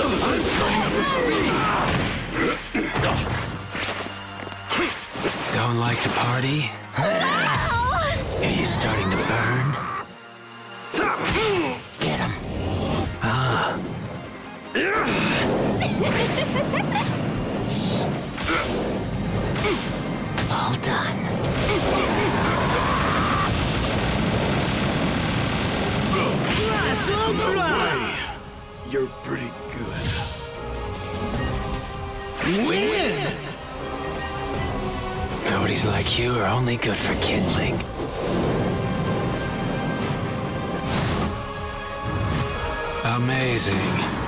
I'm turning up the speed. Don't like the party? Are you starting to burn? Get him. Ah. All done. No way. You're pretty good. Win! Nobody's like you are only good for kindling. Amazing.